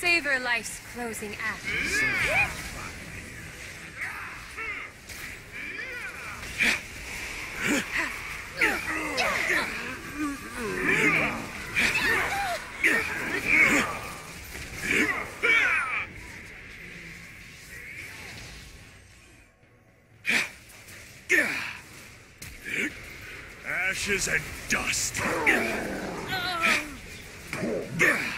Savor life's closing act. Ashes and dust. Oh.